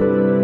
Brian, which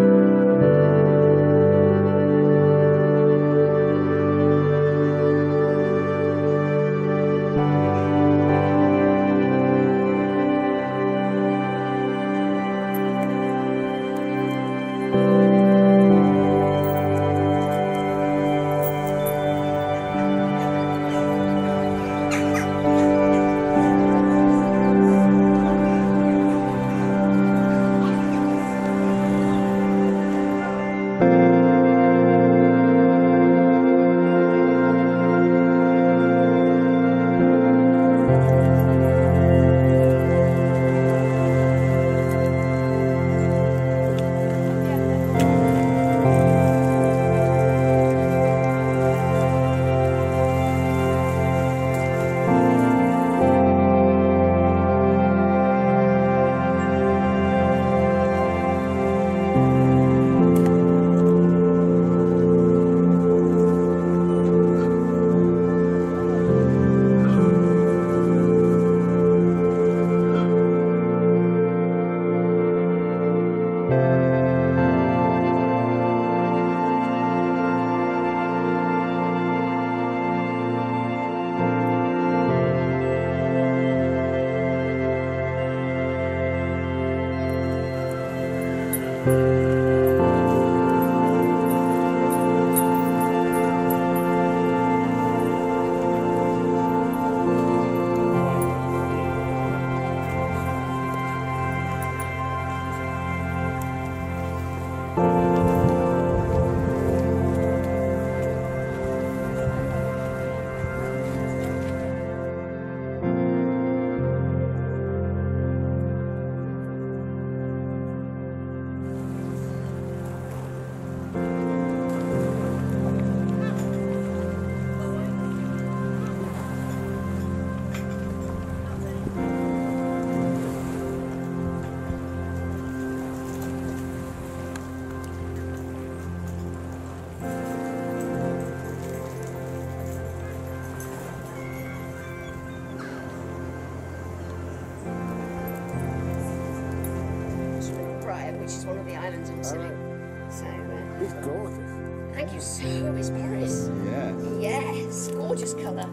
one of the islands I'm sitting. So, uh, It's gorgeous. thank you so much, Paris. Yeah. Yes, gorgeous colour.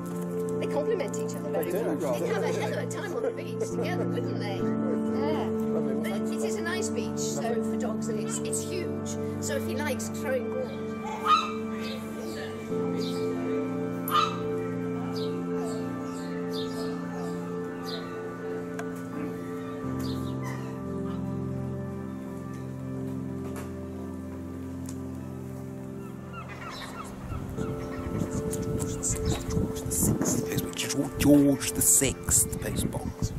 They complement each other very They well. actually. They'd have a hell of a time on the beach together, wouldn't they? Yeah. But it is a nice beach, so for dogs, and it's it's huge. So if he likes throwing balls. George the Sixth George the post box.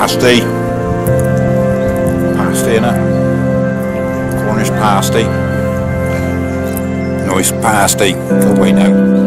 Pasty. Pasty, innit? Cornish pasty. Nice pasty. Go away now.